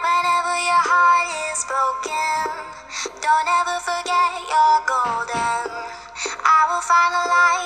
Whenever your heart is broken, don't ever forget you're golden. I will find a light.